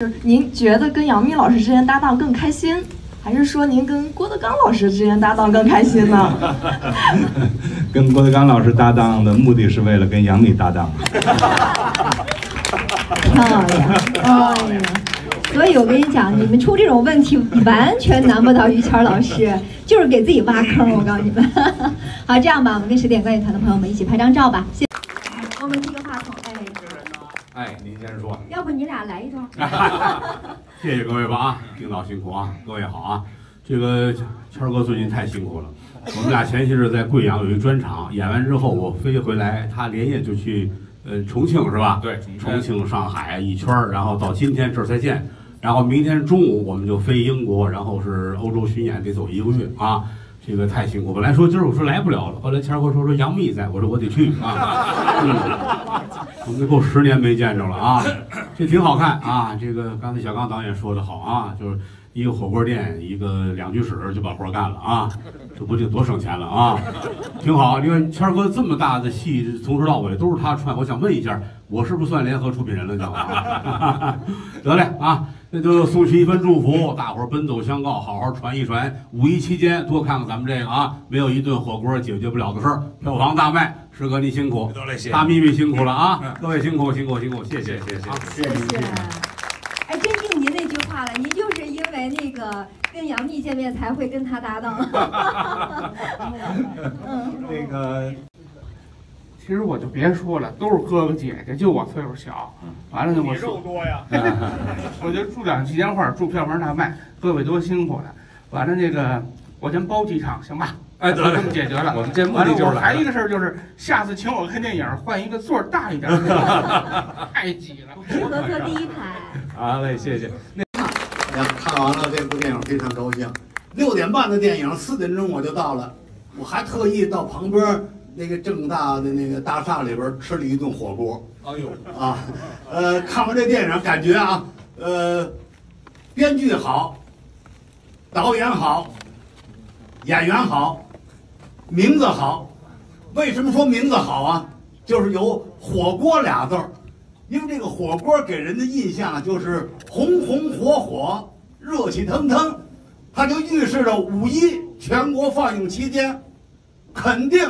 就是您觉得跟杨幂老师之间搭档更开心，还是说您跟郭德纲老师之间搭档更开心呢？跟郭德纲老师搭档的目的是为了跟杨幂搭档。漂亮，哎呀！所以我跟你讲，你们出这种问题完全难不倒于谦老师，就是给自己挖坑。我告诉你们，好，这样吧，我们跟十点观影团的朋友们一起拍张照吧。谢，我们递个话筒，哎，哎，您先说。要不你俩来一段？谢谢各位吧啊，领导辛苦啊，各位好啊。这个谦哥最近太辛苦了，我们俩前些日在贵阳有一专场，演完之后我飞回来，他连夜就去呃重庆是吧？对，重庆、上海一圈儿，然后到今天这儿才见。然后明天中午我们就飞英国，然后是欧洲巡演，得走一个月啊，这个太辛苦。本来说今儿我说来不了了，后来谦哥说说杨幂在，我说我得去啊。嗯，我们够十年没见着了啊，这挺好看啊。这个刚才小刚导演说的好啊，就是一个火锅店，一个两居室就把活干了啊，这不就多省钱了啊，挺好。你看谦哥这么大的戏，从头到尾都是他串。我想问一下，我是不是算联合出品人了？就 得嘞啊。那就送去一份祝福，大伙儿奔走相告，好好传一传。五一期间多看看咱们这个啊，没有一顿火锅解决不了的事儿。票房大卖，师哥您辛苦，大秘密辛苦了啊！各位辛苦辛苦辛苦，谢谢谢谢谢谢。哎，真应您那句话了，您就是因为那个跟杨幂见面才会跟她搭档。嗯，那个。其实我就别说了，都是哥哥姐姐，就我岁数小。完了呢，我肉多呀，我就住两期间画，住票房大卖，各位多辛苦了。完了那个，我先包几场，行吧？哎，得这么解决了。我们这目的就是来还一个事儿就是，下次请我看电影，换一个座大一点。太挤了，适合坐第一排。好嘞，谢谢。那看完了这部电影，非常高兴。六点半的电影，四点钟我就到了，我还特意到旁边。那个正大的那个大厦里边吃了一顿火锅。哎呦啊，呃，看完这电影感觉啊，呃，编剧好，导演好，演员好，名字好。为什么说名字好啊？就是有“火锅”俩字儿，因为这个火锅给人的印象就是红红火火、热气腾腾，它就预示着五一全国放映期间肯定。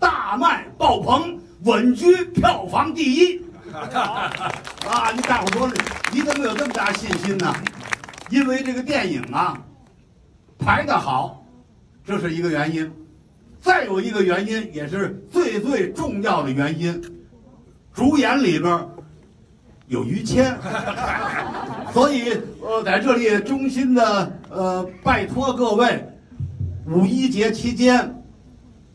大卖爆棚，稳居票房第一。啊，你大伙说，你怎么有这么大信心呢？因为这个电影啊，排的好，这是一个原因。再有一个原因，也是最最重要的原因，主演里边有于谦，所以呃，在这里衷心的呃拜托各位，五一节期间。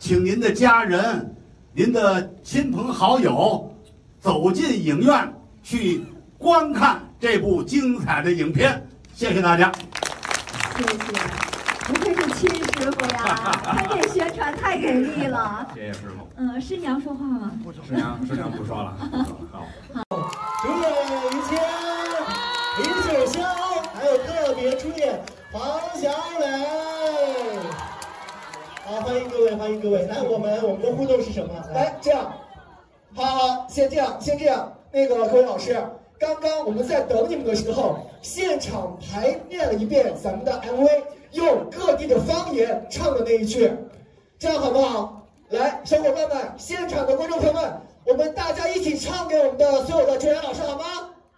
请您的家人、您的亲朋好友走进影院去观看这部精彩的影片。谢谢大家。谢谢，不愧是亲师傅呀，他这宣传太给力了。谢谢师傅。嗯，师娘说话吗？师娘，师娘不说了。好。主演于谦、林秀香，还有特别出演黄小磊。好，欢迎各位，欢迎各位。来，我们我们的互动是什么？来，这样，好好，先这样，先这样。那个各位老师，刚刚我们在等你们的时候，现场排练了一遍咱们的 MV，用各地的方言唱的那一句，这样好不好？来，小伙伴们，现场的观众朋友们，我们大家一起唱给我们的所有的助演老师好吗？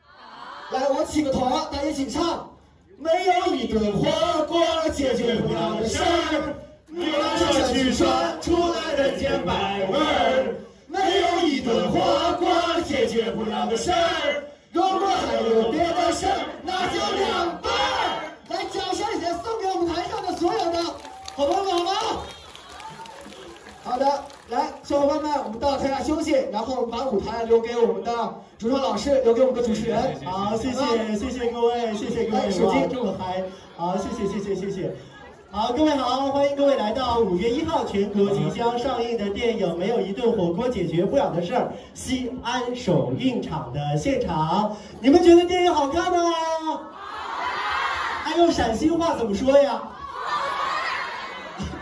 好。来，我起个头，大家一起唱。没有一顿火锅解决不了的事儿。你往下去说，出来人间百味儿。没有一顿火锅解决不了的事儿。如果还有别的事儿，那就两半儿。来，掌声先送给我们台上的所有的好朋友们，好吗？好的，来，小伙伴们，我们到台下休息，然后把舞台留给我们的主唱老师，留给我们的主持人。好，谢谢，谢谢各位，谢谢各位，手机这么嗨。好，谢谢，谢谢，谢谢。好，各位好，欢迎各位来到五月一号全国即将上映的电影《没有一顿火锅解决不了的事儿》西安首映场的现场。你们觉得电影好看吗？还用陕西话怎么说呀？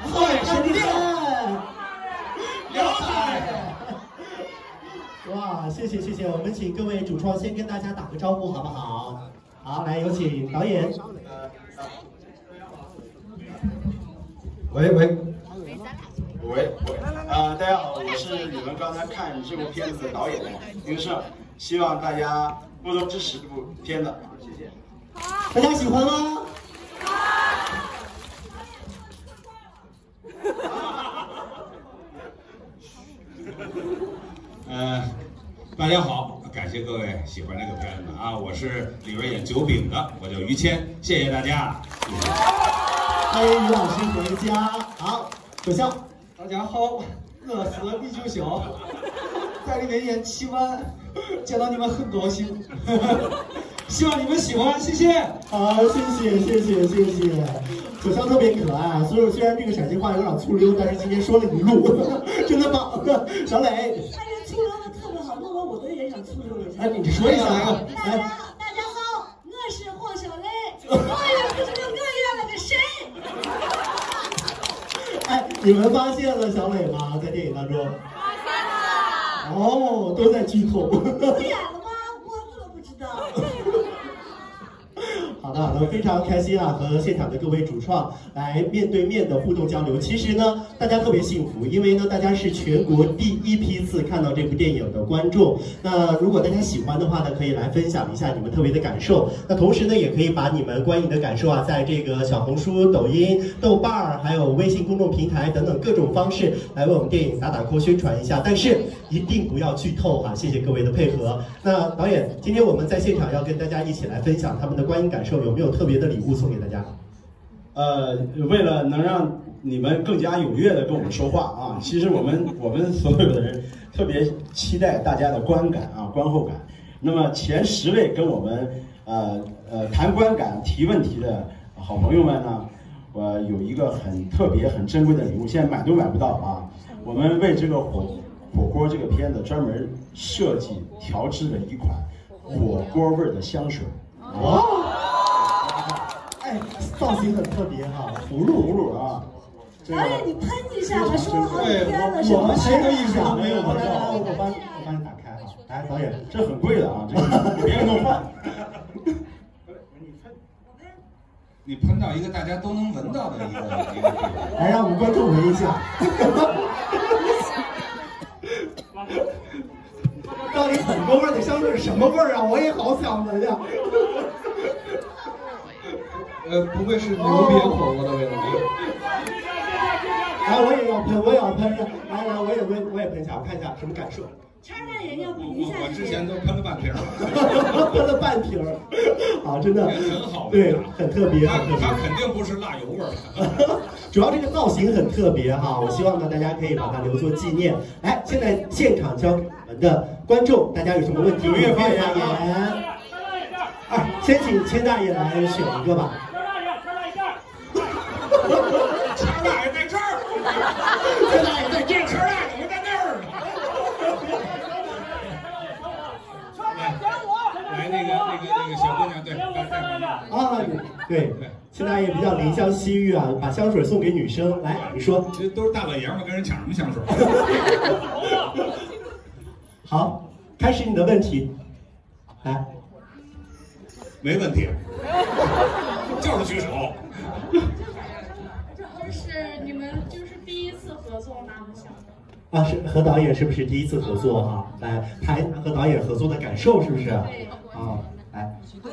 好看，厉害，厉害！哇，谢谢谢谢，我们请各位主创先跟大家打个招呼好不好？好，来有请导演。喂喂喂喂，呃，大家好，我是你们刚才看这部片子的导演于胜，希望大家多多支持这部片子，谢谢。大家喜欢吗？呃，大家好，感谢各位喜欢这个片子啊！我是里边演九饼的，我叫于谦，谢谢大家。欢迎于老师回家。好，首相，大家好，我是李九霄，在里面演七万，见到你们很高兴，希望你们喜欢，谢谢。好，谢谢谢谢谢谢。九霄特别可爱，所以虽然这个陕西话有点粗溜，但是今天说了一路，真的棒。小磊，他这粗溜的特别好，那我我都也想粗溜一下。哎，你说一下来。大家好，大家好，我是黄小磊，我也不知道我演了个谁。哎，你们发现了小磊吗？在电影当中。发现了。哦，都在剧透。好的，好的，非常开心啊，和现场的各位主创来面对面的互动交流。其实呢，大家特别幸福，因为呢，大家是全国第一批次看到这部电影的观众。那如果大家喜欢的话呢，可以来分享一下你们特别的感受。那同时呢，也可以把你们观影的感受啊，在这个小红书、抖音、豆瓣儿，还有微信公众平台等等各种方式来为我们电影打打 call 宣传一下。但是一定不要剧透哈，谢谢各位的配合。那导演，今天我们在现场要跟大家一起来分享他们的观影感受。有没有特别的礼物送给大家？呃，为了能让你们更加踊跃的跟我们说话啊，其实我们我们所有的人特别期待大家的观感啊、观后感。那么前十位跟我们呃呃谈观感、提问题的好朋友们呢，我有一个很特别、很珍贵的礼物，现在买都买不到啊。我们为这个火火锅这个片子专门设计调制了一款火锅味的香水。哦。哎，造型很特别哈，葫芦葫芦啊！哎，你喷一下，我说好几天了，我们谁的意思都没有闻到来，我帮我帮你打开哈。来，导演，这很贵的啊，这个别人都换。你喷到一个大家都能闻到的一个一个。来，让我们观众闻一下。到底火锅味儿的香水是什么味儿啊？我也好想闻呀。呃，不会是牛瘪火锅的味道吧？来，我也要喷，我也要喷来来，我也闻，我也喷一下，我看一下什么感受。叉大爷要喷一下。我之前都喷了半瓶 喷了半瓶好，真的很好，对，很特别，它很特别。它肯定不是辣油味儿。主要这个造型很特别哈，我希望呢大家可以把它留作纪念。来，现在现场交给我们的观众，大家有什么问题？踊跃发言。啊，先请千大爷来选一个吧。谦大爷在这儿，谦大爷在这儿，谦大爷怎么在那儿呢？来，来那个那个小姑娘，对，啊，对，千大爷比较怜香惜玉啊，把香水送给女生。来，你说，这都是大老爷们，跟人抢什么香水？好，开始你的问题，来，没问题，就是举手这。是你们就是第一次合作拿的奖啊，是和导演是不是第一次合作啊？来谈和导演合作的感受是不是？啊，来。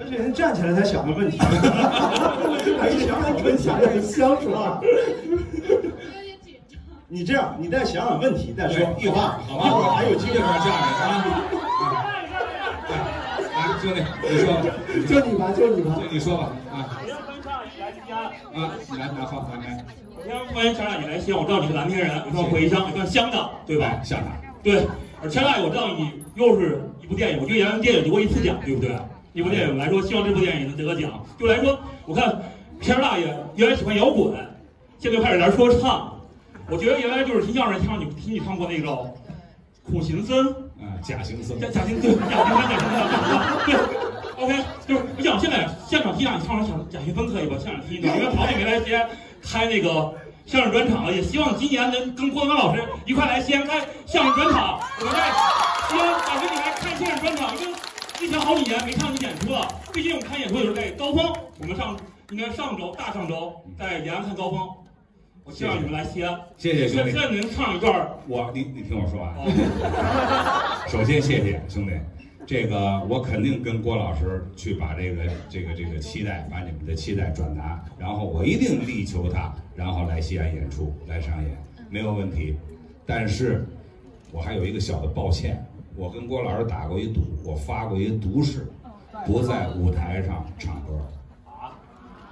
而且人站起来才想的问题，还是单纯想着香是吧？你这样，你再想想问题再说，一会儿，好吧？一会儿。还有机会下面啊。来，兄弟，你说吧，就你吧，就你吧，就你说吧，啊。啊，你来拿放来。首先欢迎强大你来西安，我知道你是南平人，你说回乡，你算香的，对吧？香的。对，而强大我知道你又是一部电影，我觉得演完电影得过一次奖，对不对？一部电影来说，希望这部电影能得个奖。就来说，我看片大爷原来喜欢摇滚，现在开始来说唱。我觉得原来就是听相声，听你听你唱过那个《苦行僧》啊，假行僧，假假行僧，假行僧，假行僧，对。OK，就是我想现在现场听下你唱首假假行僧可以吧？现场听一段，因为好久没来西安开那个相声专场了，也希望今年能跟郭德纲老师一块来西安开相声专场。我们在西安，感谢你来看相声专场，因为之前好几年没看你演出了，毕竟我们看演出的时候在高峰，我们上应该上周大上周在延安看高峰，我希望你们来西安。谢谢兄弟。现在能唱一段？我你你听我说啊。首先谢谢兄弟，这个我肯定跟郭老师去把这个这个这个期待，把你们的期待转达，然后我一定力求他，然后来西安演出来上演，没有问题。但是，我还有一个小的抱歉，我跟郭老师打过一赌，我发过一毒誓，不在舞台上唱歌。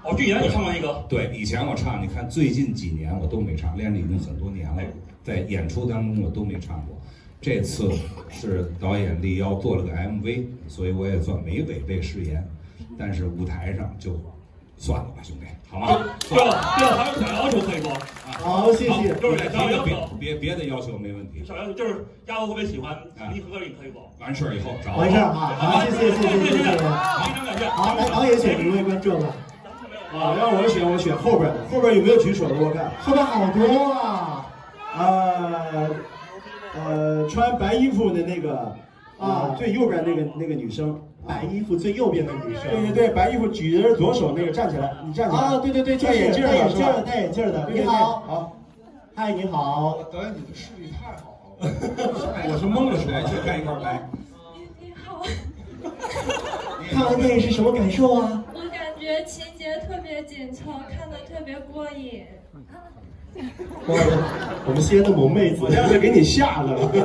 哦，去年你唱过一个。对，以前我唱，你看最近几年我都没唱，练了已经很多年了，在演出当中我都没唱过。这次是导演力邀做了个 MV，所以我也算没违背誓言。但是舞台上就算了吧，兄弟，好吗？对了，对了，还有小要求可以不？好，谢谢。就是小要求，别别的要求没问题。小要求就是丫头特别喜欢你合影，可以不？完事儿以后找。完事儿啊，好，谢谢谢谢谢谢。非常感谢。好，来导演选一位观众吧。啊，让我选，我选后边的。后边有没有举手的？我看后边好多啊。呃呃，穿白衣服的那个啊，最右边那个那个女生，白衣服最右边的女生。对对对，白衣服举着左手那个站起来，你站起来。啊，对对对，戴眼镜戴眼镜的，戴眼镜的。你好，好，嗨，你好。导演，你的视力太好了。我是蒙着说，就看一块白。你好。看完电影是什么感受啊？我感觉情节特别紧凑，看得特别过瘾。我们西安的萌妹子，我这样就给你吓了。没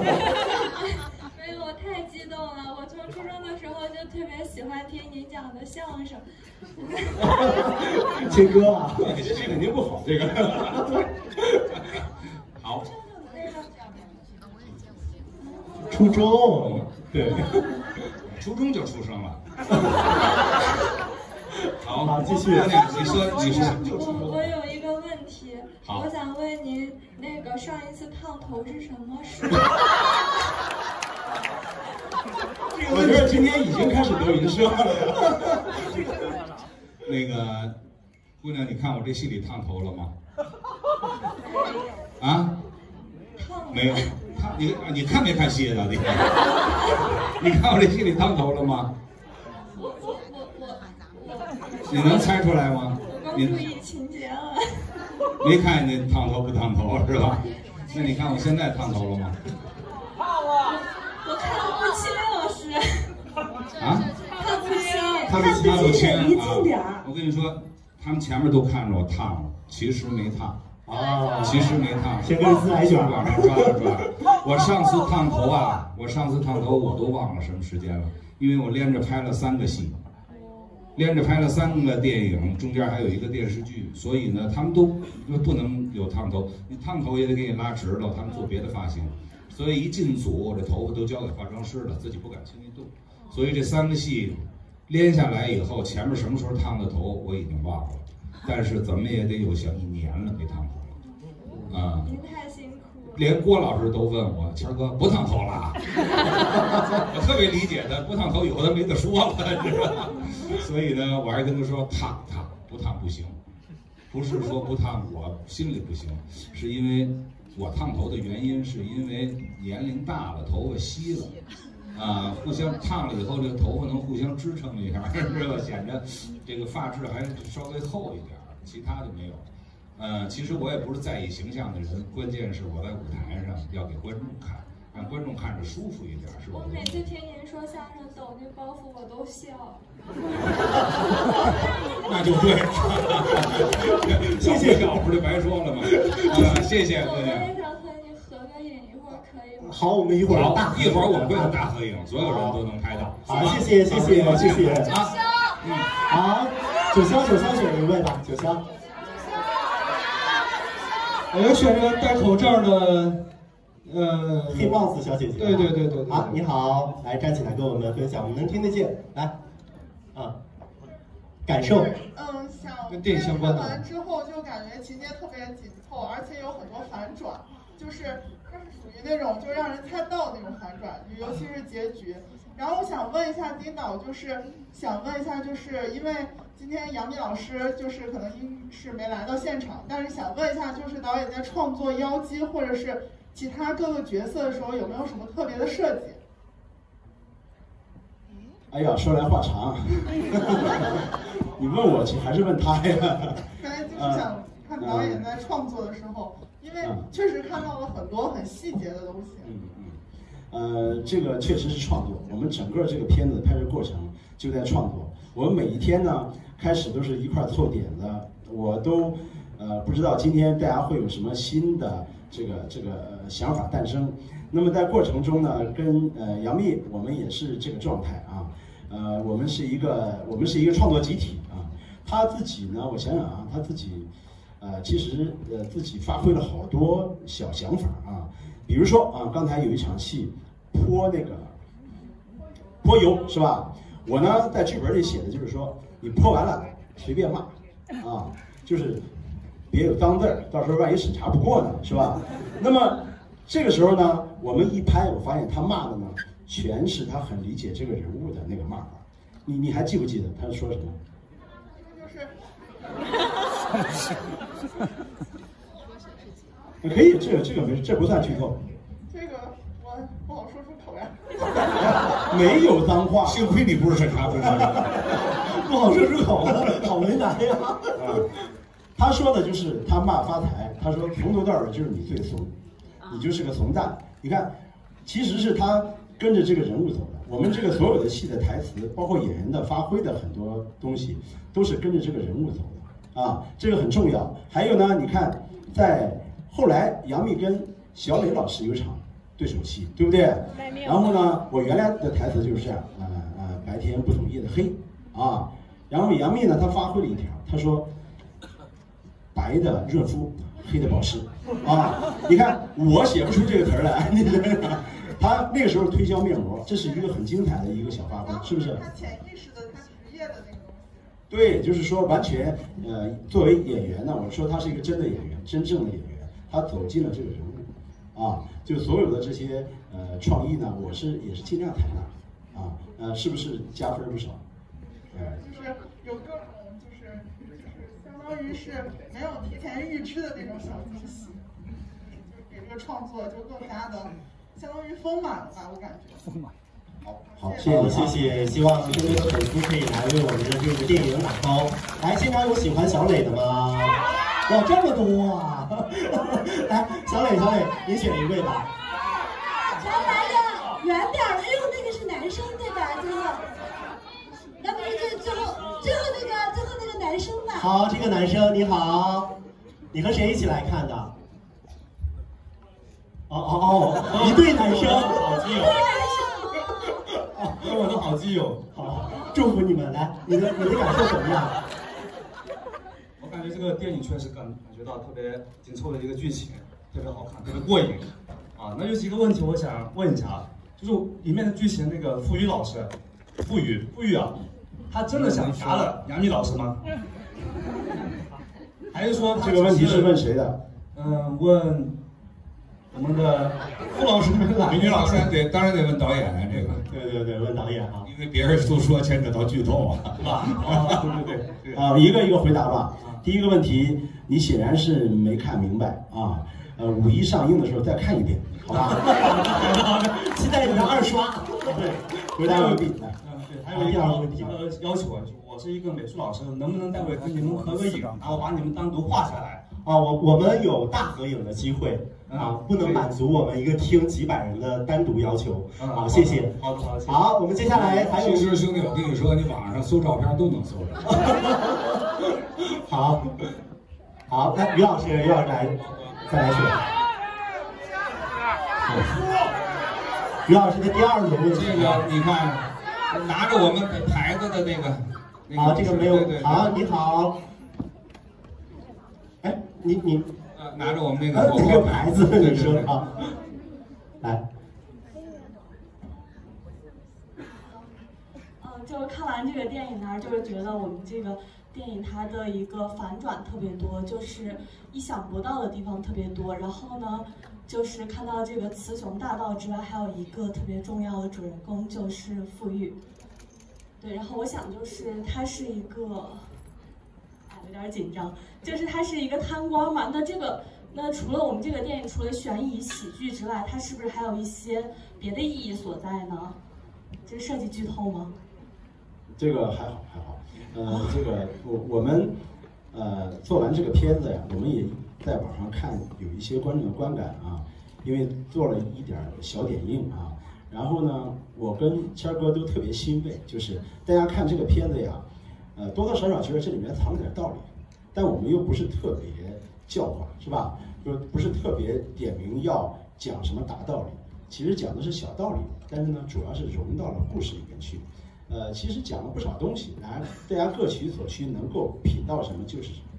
有，我太激动了。我从初中的时候就特别喜欢听您讲的相声。亲哥啊，这肯定不好，这个。好。初中，对，初中就出生了。好，好，继续。你说，你说，我我有一个问题，好我想问您，那个上一次烫头是什么时候？我觉得今天已经开始德云社了。那个姑娘，你看我这戏里烫头了吗？啊？没有，烫你你看没看戏啊？你你看我这戏里烫头了吗？我我我我你能猜出来吗？你。没看见烫头不烫头是吧？那你看我现在烫头了吗？我看不清老师。啊？看不清。他们其他都清离近点啊！我跟你说，他们前面都看着我烫了，其实没烫。啊，其实没烫，先跟自来卷往上抓了抓。我上次烫头啊，我上次烫头我都忘了什么时间了，因为我连着拍了三个戏，连着拍了三个电影，中间还有一个电视剧，所以呢，他们都不能有烫头，你烫头也得给你拉直了，他们做别的发型，所以一进组，我这头发都交给化妆师了，自己不敢轻易动，所以这三个戏连下来以后，前面什么时候烫的头我已经忘了，但是怎么也得有小一年了没烫头。啊！连郭老师都问我，谦儿哥不烫头了，我特别理解他，不烫头有的没得说了，是吧？所以呢，我还跟他说烫烫，不烫不行，不是说不烫我心里不行，是因为我烫头的原因是因为年龄大了，头发稀了。啊，互相烫了以后，这个头发能互相支撑一下，是吧？显得这个发质还稍微厚一点，其他就没有。呃，其实我也不是在意形象的人，关键是我在舞台上要给观众看，让观众看着舒服一点，是吧？我每次听您说相声抖那包袱，我都笑。那就对，谢谢小不就白说了吗？啊，谢谢姑娘。我也想和你合个影，一会儿可以吗？好，我们一会儿大一会儿我们会有大合影，所有人都能拍到。好，谢谢谢谢谢谢啊。嗯，好，九霄九霄选一位吧，九霄。我要选这个戴口罩的，呃，黑帽子小姐姐。对对对对。好，你好，来站起来跟我们分享，我们能听得见，来，啊，感受。嗯，想跟电影相关的。完之后就感觉情节特别紧凑，而且有很多反转，就是它是属于那种就让人猜不到那种反转，尤其是结局。然后我想问一下丁导，就是想问一下，就是因为今天杨幂老师就是可能因是没来到现场，但是想问一下，就是导演在创作妖姬或者是其他各个角色的时候，有没有什么特别的设计？哎呀，说来话长，你问我去还是问他呀？刚才就是想看导演在创作的时候，因为确实看到了很多很细节的东西。嗯嗯。呃，这个确实是创作。我们整个这个片子的拍摄过程就在创作。我们每一天呢，开始都是一块凑点子。我都呃不知道今天大家会有什么新的这个这个想法诞生。那么在过程中呢，跟呃杨幂我们也是这个状态啊。呃，我们是一个我们是一个创作集体啊。他自己呢，我想想啊，他自己呃其实呃自己发挥了好多小想法啊。比如说啊，刚才有一场戏泼那个泼油是吧？我呢在剧本里写的就是说，你泼完了随便骂啊，就是别有脏字儿，到时候万一审查不过呢，是吧？那么这个时候呢，我们一拍，我发现他骂的呢，全是他很理解这个人物的那个骂法。你你还记不记得他说什么？就 是可以，这个这个没这不算剧透。这个我不好说出口呀。没有脏话，幸亏你不是审查部门，不好说出口，好为难呀。他说的就是他骂发财，他说从头到尾就是你最怂，你就是个怂蛋。你看，其实是他跟着这个人物走的。我们这个所有的戏的台词，包括演员的发挥的很多东西，都是跟着这个人物走的啊，这个很重要。还有呢，你看在。后来杨幂跟小磊老师有场对手戏，对不对？然后呢，我原来的台词就是这样，呃呃，白天不懂夜的黑，啊，然后杨幂呢，她发挥了一条，她说，白的润肤，黑的保湿，啊，你看我写不出这个词儿来，你他那个时候推销面膜，这是一个很精彩的一个小发挥，是不是？他潜意识的，他职业的那个。对，就是说完全，呃，作为演员呢，我说他是一个真的演员，真正的演员。他走进了这个人物，啊，就所有的这些呃创意呢，我是也是尽量采纳，啊，呃，是不是加分不少？哎，就是有各种，就是就是相当于是没有提前预知的那种小惊喜，就给这个创作就更加的相当于丰满了吧，我感觉。丰满。好，好，谢谢谢谢，希望更多的粉丝可以来为我们的这个电影打 call。来，现场有喜欢小磊的吗？哇，这么多啊！来，小磊，小磊，你选一位吧。全来个远点的，哎呦，那个是男生对吧？最后，要不就最最后最后那个最后那个男生吧。好，这个男生你好，你和谁一起来看的？哦哦哦，一对男生，好基友。哦，跟我的好基友，好，祝福你们。来，你的你的感受怎么样？我感觉这个电影确实感感觉到特别紧凑的一个剧情，特别好看，特别过瘾，啊，那有几个问题我想问一下，就是里面的剧情那个付宇老师，付宇付宇啊，他真的想杀了杨幂老师吗？还是说这个问题是问谁的？嗯，问我们的傅老师、美女老师，得，当然得问导演这个。对对对，问导演啊，因为别人都说牵扯到剧透啊，是吧？啊，对对对，啊，一个一个回答吧。第一个问题，你显然是没看明白啊。呃，五一上映的时候再看一遍，好吧？期待你的二刷。对，回答完毕。嗯，对，还有一个问题，呃，要求啊，就我是一个美术老师，能不能待会跟你们合个影，然后把你们单独画下来？啊，我我们有大合影的机会啊，不能满足我们一个厅几百人的单独要求。好，谢谢。好的，好的。好，我们接下来还有。其实兄弟，我跟你说，你网上搜照片都能搜着。好，好，来于老师，于老师来，再来选。于老师的第二轮问题，这个你看，拿着我们牌子的那个，好，这个没有，好，你好。哎，你你，拿着我们那个那个牌子，你说啊，来。嗯，就是看完这个电影呢，就是觉得我们这个。电影它的一个反转特别多，就是意想不到的地方特别多。然后呢，就是看到这个雌雄大盗之外，还有一个特别重要的主人公就是傅玉。对，然后我想就是他是一个，哎，有点紧张，就是他是一个贪官嘛。那这个，那除了我们这个电影除了悬疑喜剧之外，它是不是还有一些别的意义所在呢？这是涉及剧透吗？这个还好还好，呃，这个我我们呃做完这个片子呀，我们也在网上看有一些观众的观感啊，因为做了一点小点映啊，然后呢，我跟谦儿哥都特别欣慰，就是大家看这个片子呀，呃，多多少少觉得这里面藏了点道理，但我们又不是特别教化，是吧？就不是特别点名要讲什么大道理，其实讲的是小道理，但是呢，主要是融到了故事里面去。呃，其实讲了不少东西，然后大家各取所需，能够品到什么就是什么。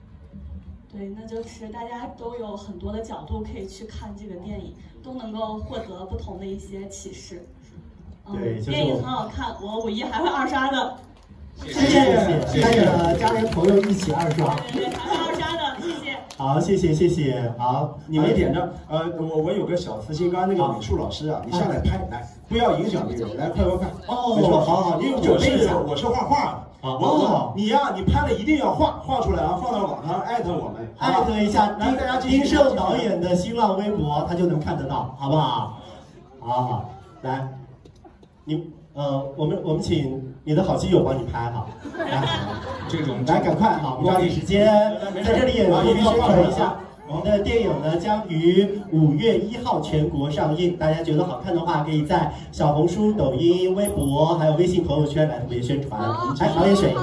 对，那就是大家都有很多的角度可以去看这个电影，都能够获得不同的一些启示。嗯对就是电影很好看，我五一还会二刷的。谢谢，带着家人朋友一起二刷。对对对，还会二刷的，谢谢。好，谢谢谢谢，好，你们点着，呃，我我有个小私心，刚刚那个美术老师啊，你上来拍，来，不要影响别人，来，快快快！哦。好好因为我是我是画画的，啊我哦。你呀，你拍了一定要画画出来，然后放到网上艾特我们，艾特一下来，丁晟导演的新浪微博，他就能看得到，好不好？好好，来，你呃，我们我们请你的好基友帮你拍哈，来，这种来赶快哈，不抓紧时间，在这里也啊必须宣传一下。我们的电影呢将于五月一号全国上映，大家觉得好看的话，可以在小红书、抖音、微博还有微信朋友圈来特别宣传。来，导演选一个。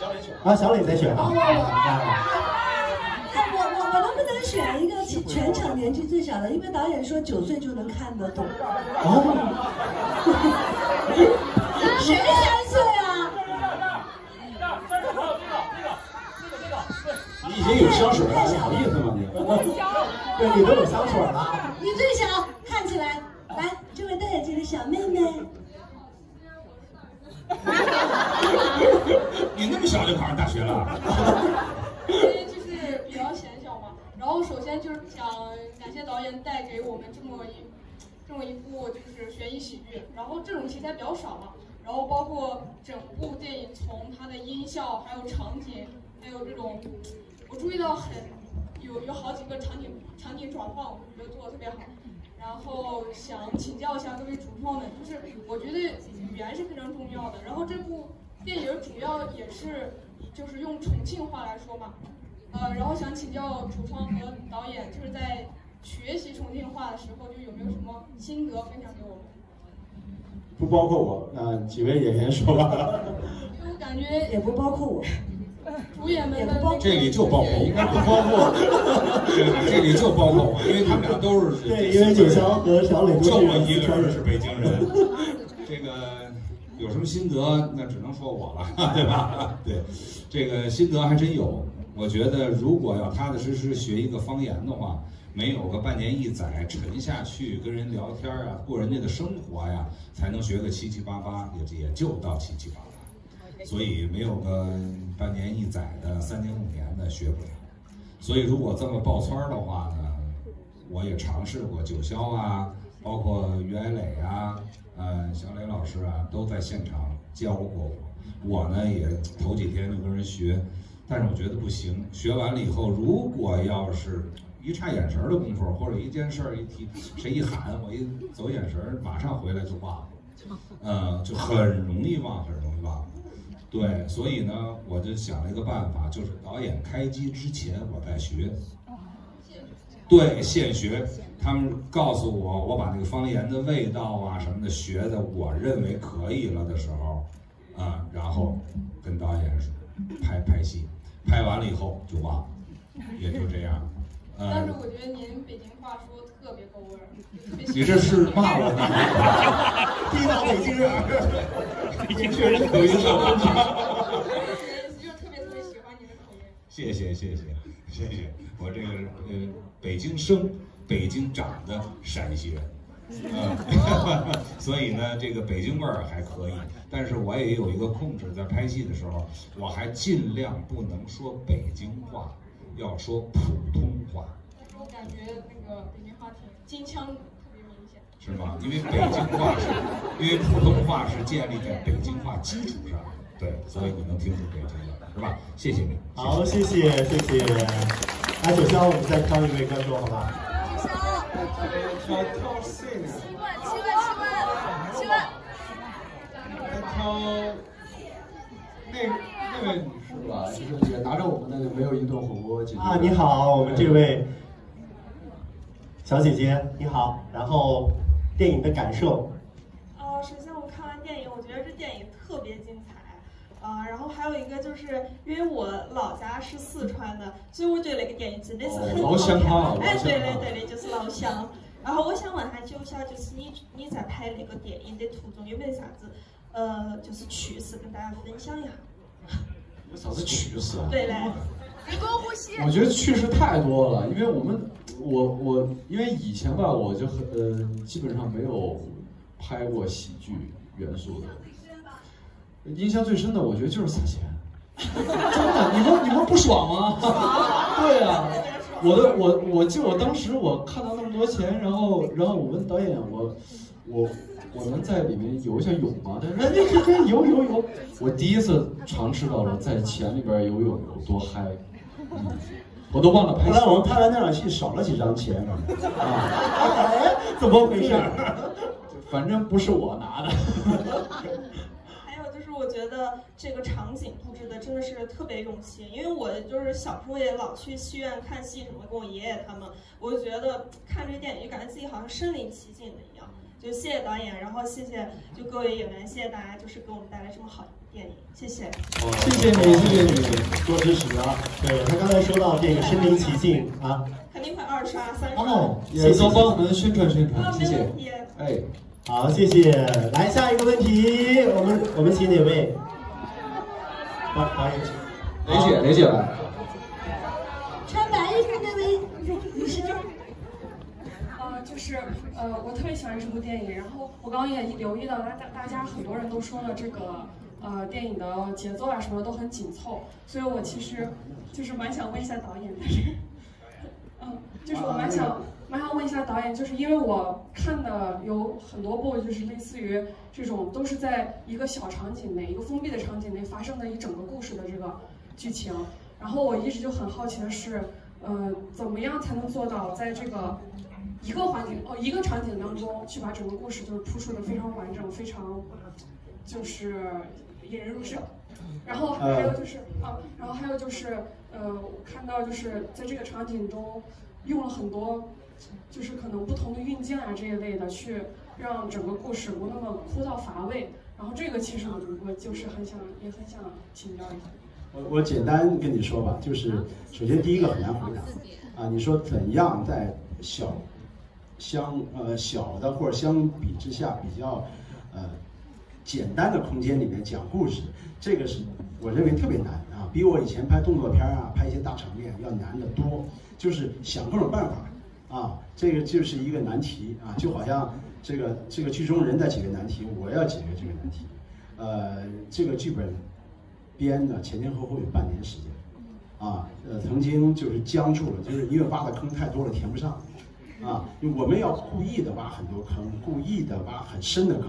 小磊选啊，小磊再选啊。哎，我我我能不能选一个全全场年纪最小的？因为导演说九岁就能看得懂。哦 谁三岁啊？你已经有香水了，你好意思吗你？对，你都有香水了。你最小，看起来。来，这位戴眼镜的小妹妹。你那么小就考上大学了？因为就是比较显小嘛。然后首先就是想感谢导演带给我们这么一这么一部就是悬疑喜剧，然后这种题材比较少嘛。然后包括整部电影从它的音效，还有场景，还有这种，我注意到很有有好几个场景场景转换，我觉得做的特别好。然后想请教一下各位主创们，就是我觉得语言是非常重要的。然后这部电影主要也是就是用重庆话来说嘛，呃，然后想请教主创和导演，就是在学习重庆话的时候，就有没有什么心得分享给我们？不包括我，呃，几位演员说吧。就我感觉也不包括我，主演们的这里就包括我，应该不包括。这这里就包括我，因为他们俩都是对，因为九霄和小磊就我一个人是北京人。这个有什么心得，那只能说我了，对吧？对，这个心得还真有。我觉得如果要踏踏实实学一个方言的话，没有个半年一载沉下去跟人聊天啊，过人家的生活呀，才能学个七七八八，也也就到七七八八。所以没有个半年一载的、三年五年的学不了。所以如果这么抱村儿的话呢，我也尝试过九霄啊，包括于爱磊啊，呃，小磊老师啊，都在现场教过我。我呢也头几天就跟人学，但是我觉得不行。学完了以后，如果要是一差眼神儿的功夫，或者一件事儿一提，谁一喊，我一走眼神儿，马上回来就忘了，呃，就很容易忘，很容易。对，所以呢，我就想了一个办法，就是导演开机之前我在学，对，现学。他们告诉我，我把那个方言的味道啊什么的学的，我认为可以了的时候，啊，然后跟导演说拍拍戏，拍完了以后就忘了，也就这样。呃但是，我觉得您北京话说特别够味儿，特别喜你这是骂我呢？地道北京人，你确实口音上问题。就特别特别喜欢你的口音。谢谢谢谢谢谢，我这个呃北京生，北京长的陕西人，嗯，所以呢这个北京味儿还可以，但是我也有一个控制，在拍戏的时候，我还尽量不能说北京话，要说普通话，我感觉那个北京话挺京腔特别明显。是吗？因为北京话是，因为普通话是建立在北京话基础上，对，所以你能听出北京味儿，是吧？谢谢你。好，谢谢谢谢。来，九霄，我们再挑一位观众，好吧？挑挑谁呢？七万七万七万七万，挑那那位女士吧，就是也拿着我们那个没有一顿火锅解决啊，你好，我们这位小姐姐，你好。然后电影的感受，呃，首先我看完电影，我觉得这电影特别精彩。啊、然后还有一个就是因为我老家是四川的，所以我觉得那个电影真的是很老乡好看。哎，啊老乡对的啊对的，就是老乡。然后我想问下九霄，就是你你在拍那个电影的途中有没有啥子呃，就是趣事跟大家分享一下？有啥子趣事啊？对嘞，人工呼吸。我觉得趣事太多了，因为我们我我因为以前吧，我就很呃基本上没有拍过喜剧元素的。印象最深的，我觉得就是撒钱，真的，你们你们不爽吗？对啊，我的我我记得我当时我看到那么多钱，然后然后我问导演我我我能在里面游一下泳吗？他说哎你可以游游游。我第一次尝试到了在钱里边游泳有多嗨，嗯我都忘了拍戏。后来我们拍完那场戏少了几张钱啊，哎，怎么回事？反正不是我拿的。还有就是，我觉得这个场景布置的真的是特别用心，因为我就是小时候也老去戏院看戏什么，跟我爷爷他们，我就觉得看这电影就感觉自己好像身临其境的一样。就谢谢导演，然后谢谢就各位演员，谢谢大家，就是给我们带来这么好的电影，谢谢。谢谢你，谢谢你。多支持啊！对他刚才说到这个身临其境啊，肯定会二刷、三刷。哦，也多帮我们宣传宣啊传，谢谢。哎，好，谢谢。来下一个问题，我们我们请哪位？导导演，雷姐，雷姐来。穿白衣服那位女生，呃，就是呃，我特别喜欢这部电影，然后我刚刚也留意到大大大家很多人都说了这个呃电影的节奏啊什么都很紧凑，所以我其实就是蛮想问一下导演的，嗯，就是我蛮想蛮想问一下导演，就是因为我看的有很多部就是类似于这种都是在一个小场景内，一个封闭的场景内发生的一整个故事的这个剧情，然后我一直就很好奇的是，呃，怎么样才能做到在这个一个环境哦一个场景当中去把整个故事就是铺述的非常完整，非常就是引人入胜。然后还有就是啊，然后还有就是呃，我看到就是在这个场景中用了很多就是可能不同的运镜啊这一类的，去让整个故事不那么枯燥乏味。然后这个其实我我就是很想也很想请教一下。我我简单跟你说吧，就是首先第一个很难回答啊，你说怎样在小相呃小的或者相比之下比较呃简单的空间里面讲故事，这个是我认为特别难啊，比我以前拍动作片啊拍一些大场面要难得多，就是想各种办法啊，这个就是一个难题啊，就好像这个这个剧中人在解决难题，我要解决这个难题，呃，这个剧本编的前前后后有半年时间，啊，呃，曾经就是僵住了，就是因为挖的坑太多了，填不上，啊，我们要故意的挖很多坑，故意的挖很深的坑，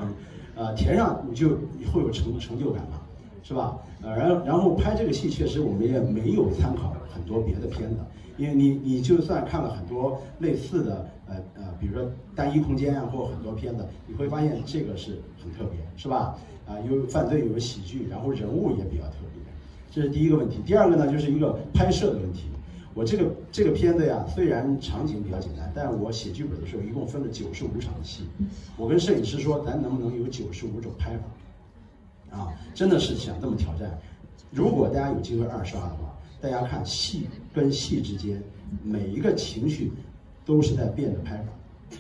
呃，填上你就会有成成就感嘛，是吧？呃，然然后拍这个戏，确实我们也没有参考很多别的片子，因为你你就算看了很多类似的，呃呃，比如说单一空间啊，或很多片子，你会发现这个是很特别，是吧？啊，有犯罪，有喜剧，然后人物也比较特别，这是第一个问题。第二个呢，就是一个拍摄的问题。我这个这个片子呀，虽然场景比较简单，但我写剧本的时候一共分了九十五场戏。我跟摄影师说，咱能不能有九十五种拍法？啊，真的是想这么挑战。如果大家有机会二刷的话，大家看戏跟戏之间每一个情绪都是在变的拍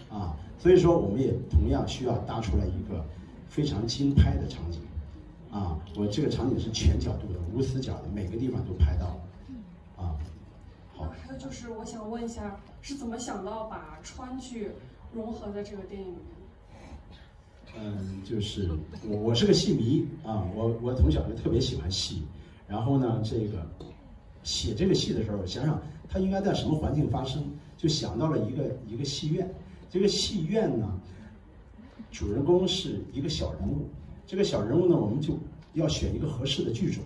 法，啊，所以说我们也同样需要搭出来一个非常精拍的场景，啊，我这个场景是全角度的，无死角的，每个地方都拍到了，啊，好。还有就是我想问一下，是怎么想到把川剧融合在这个电影里面？嗯，就是我我是个戏迷啊，我我从小就特别喜欢戏，然后呢，这个写这个戏的时候，想想它应该在什么环境发生，就想到了一个一个戏院。这个戏院呢，主人公是一个小人物，这个小人物呢，我们就要选一个合适的剧种，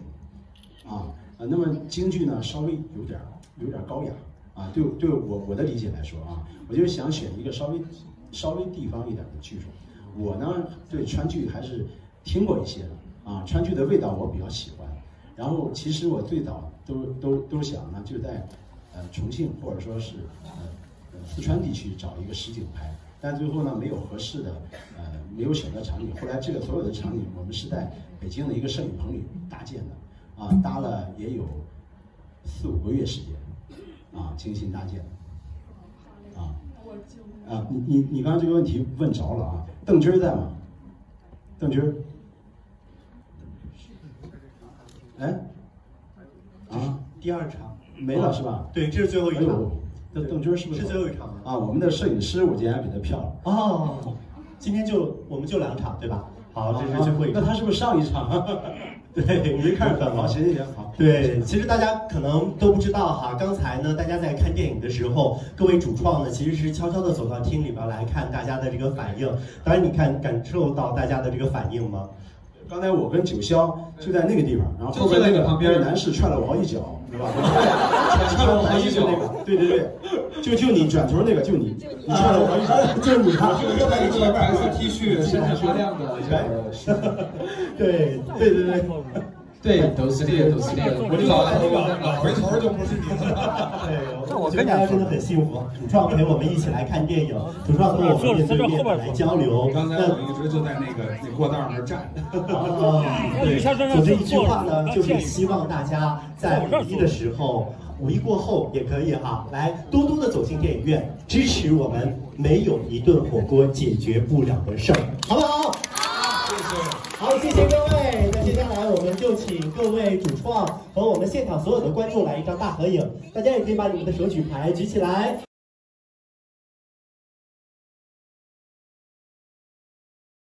啊，呃，那么京剧呢，稍微有点儿有点高雅啊，对对我我的理解来说啊，我就想选一个稍微稍微地方一点的剧种。我呢对川剧还是听过一些的啊，川剧的味道我比较喜欢，然后其实我最早都都都想呢，就在呃重庆或者说是呃呃四川地区找一个实景拍，但最后呢没有合适的呃没有选择场景。后来这个所有的场景我们是在北京的一个摄影棚里搭建的，啊，搭了也有四五个月时间，啊，精心搭建，啊。啊，你你你刚刚这个问题问着了啊，邓军儿在吗？邓军儿，哎，啊，第二场没了是吧？对，这是最后一场。那邓军儿是不是是最后一场吗？啊，我们的摄影师我今天还给他票了。哦，今天就我们就两场对吧？好，这是最后一场。那他是不是上一场？对，我没看很好，行行行，好。对，其实大家可能都不知道哈，刚才呢，大家在看电影的时候，各位主创呢其实是悄悄的走到厅里边来看大家的这个反应。当然，你看感受到大家的这个反应吗？刚才我跟九霄就在那个地方，然后后边那个旁边男士踹了我好几脚，对吧？踹了我好几脚那个，对对对，就就你转头那个，就你，你踹了我好几脚，就你他，又在一个白色 T 恤，身材发亮的这个，对对对对。对，都是的，都是的。我就老老回头就不是你了。对，我觉得大家真的很幸福，主创陪我们一起来看电影，主创跟我们面对面来交流。刚才我一直就在那个那过道那站着。啊，对，总之一句话呢，就是希望大家在五一的时候，五一过后也可以哈，来多多的走进电影院，支持我们。没有一顿火锅解决不了的事儿，好不好？好，谢谢。好，谢谢各位。有请各位主创和我们现场所有的观众来一张大合影，大家也可以把你们的手举牌举起来。